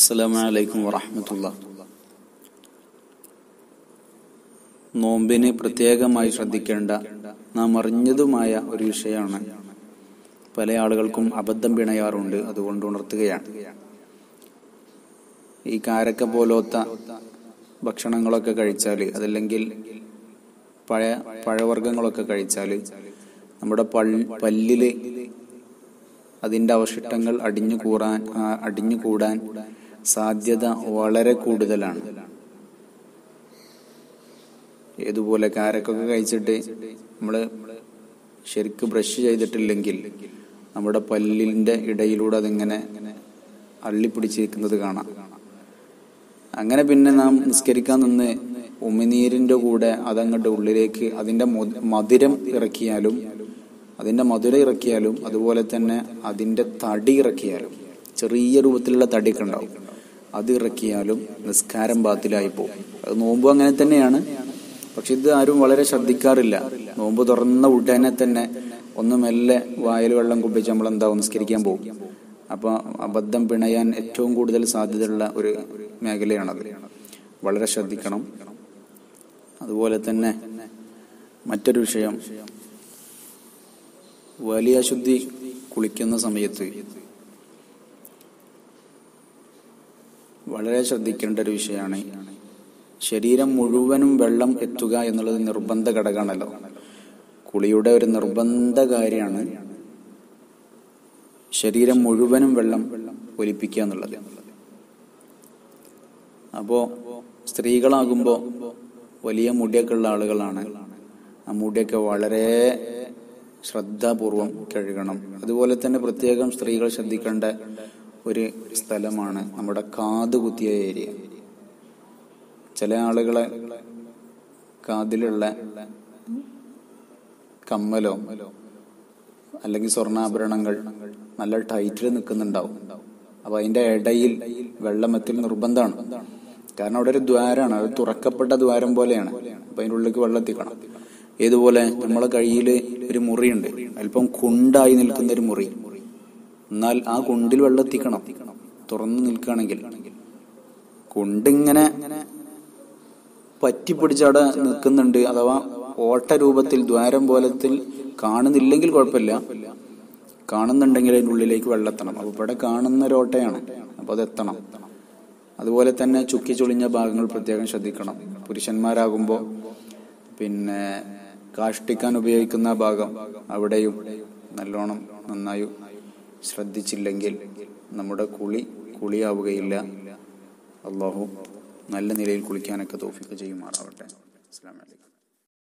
അസ്സലാമു അലൈക്കും വറഹമത്തുള്ള. നോമ്പിനെ പ്രത്യേകമായി ശ്രദ്ധിക്കേണ്ട നാം അറിഞ്ഞതുമായ ഒരു വിഷയമാണ്. പല ആളുകൾക്കും അബദ്ധം പിണയാറുണ്ട് അതുകൊണ്ട് ഉണർത്തുകയാണ്. ഈ കാരക്ക പോലോത്ത ഭക്ഷണങ്ങളൊക്കെ കഴിച്ചാൽ അതല്ലെങ്കിൽ പഴ പഴവർഗങ്ങളൊക്കെ കഴിച്ചാൽ നമ്മുടെ പല്ലിൽ അതിന്റെ അവശിഷ്ടങ്ങൾ അടിഞ്ഞു കൂറാൻ അടിഞ്ഞു കൂടാൻ സാധ്യത വളരെ കൂടുതലാണ്. ഏതുപോലെ കാരക്കൊക്കെ കഴിച്ചിട്ട് നമ്മൾ ശരിക്ക് ബ്രഷ് ചെയ്തിട്ടില്ലെങ്കിൽ നമ്മുടെ പല്ലിന്റെ ഇടയിലൂടെ അതിങ്ങനെ അള്ളിപ്പിടിച്ചിരിക്കുന്നത് കാണാം. അങ്ങനെ പിന്നെ നാം നിസ്കരിക്കാൻ നിന്ന് ഉമിനീരിന്റെ കൂടെ അതങ്ങോട്ട് ഉള്ളിലേക്ക് അതിന്റെ മധുരം ഇറക്കിയാലും അതിന്റെ മധുരം ഇറക്കിയാലും അതുപോലെ തന്നെ അതിന്റെ തടി ഇറക്കിയാലും ചെറിയ രൂപത്തിലുള്ള തടിയൊക്കെ ഉണ്ടാവും. അത് ഇറക്കിയാലും നിസ്കാരം ബാത്തിലായി പോകും. അത് നോമ്പ് അങ്ങനെ തന്നെയാണ്. പക്ഷെ ഇത് ആരും വളരെ ശ്രദ്ധിക്കാറില്ല. നോമ്പ് തുറന്ന ഉടനെ തന്നെ ഒന്ന് മെല്ലെ വായിൽ വെള്ളം കുപ്പിച്ച് നമ്മൾ എന്താ നിസ്കരിക്കാൻ പോകും. അപ്പൊ അബദ്ധം പിണയാൻ ഏറ്റവും കൂടുതൽ സാധ്യതയുള്ള ഒരു മേഖലയാണത്. വളരെ ശ്രദ്ധിക്കണം. അതുപോലെ തന്നെ മറ്റൊരു വിഷയം. വലിയ ശുദ്ധി കുളിക്കുന്ന സമയത്ത് വളരെ ശ്രദ്ധിക്കേണ്ട ഒരു വിഷയമാണ്. ശരീരം മുഴുവനും വെള്ളം എത്തുക എന്നുള്ളത് നിർബന്ധ ഘടകമാണല്ലോ. കുളിയുടെ ഒരു നിർബന്ധ കാര്യമാണ് ശരീരം മുഴുവനും വെള്ളം ഒലിപ്പിക്കുക എന്നുള്ളത്. അപ്പോ സ്ത്രീകളാകുമ്പോൾ വലിയ മുടിയൊക്കെ ഉള്ള ആളുകളാണ്. ആ മുടിയൊക്കെ വളരെ ശ്രദ്ധാപൂർവം കഴുകണം. അതുപോലെ തന്നെ പ്രത്യേകം സ്ത്രീകൾ ശ്രദ്ധിക്കേണ്ട ഒരു സ്ഥലമാണ് നമ്മുടെ കാത് കുത്തിയ ഏരിയ. ചില ആളുകളെ കാതിലുള്ള കമ്മലോ അല്ലെങ്കിൽ സ്വർണാഭരണങ്ങൾ നല്ല ടൈറ്റിൽ നിൽക്കുന്നുണ്ടാവും. അപ്പൊ അതിന്റെ ഇടയിൽ വെള്ളമെത്തിൽ നിർബന്ധമാണ്. കാരണം അവിടെ ഒരു ദ്വാരമാണ്. അത് തുറക്കപ്പെട്ട ദ്വാരം പോലെയാണ്. അപ്പൊ അതിന്റെ ഉള്ളിലേക്ക് വെള്ളം എത്തിക്കണം. ഇതുപോലെ നമ്മളെ കയ്യിൽ ഒരു മുറിയുണ്ട്. അല്പം കുണ്ടായി നിൽക്കുന്ന ഒരു മുറി. എന്നാൽ ആ കുണ്ടിൽ വെള്ളം എത്തിക്കണം തുറന്നു നിൽക്കുകയാണെങ്കിൽ. കുണ്ടിങ്ങനെ പറ്റിപ്പിടിച്ചവിടെ നിൽക്കുന്നുണ്ട് അഥവാ ഓട്ട രൂപത്തിൽ ദ്വാരം പോലത്തിൽ കാണുന്നില്ലെങ്കിൽ കുഴപ്പമില്ല. കാണുന്നുണ്ടെങ്കിൽ അതിന്റെ ഉള്ളിലേക്ക് വെള്ളെത്തണം. അപ്പോൾ ഇവിടെ കാണുന്ന ഒരു അപ്പോൾ അപ്പൊ അത് എത്തണം. അതുപോലെ തന്നെ ചുക്കി ചുളിഞ്ഞ ഭാഗങ്ങൾ പ്രത്യേകം ശ്രദ്ധിക്കണം. പുരുഷന്മാരാകുമ്പോൾ പിന്നെ കാഷ്ടിക്കാൻ ഉപയോഗിക്കുന്ന ഭാഗം അവിടെയും നല്ലോണം നന്നായി ശ്രദ്ധിച്ചില്ലെങ്കിൽ നമ്മുടെ കുളി കുളിയാവുകയില്ല. അള്ളാഹു നല്ല നിലയിൽ കുളിക്കാനൊക്കെ തോഫിക്ക് ചെയ്യുമാറാവട്ടെ. അസ്സാം വലൈക്കും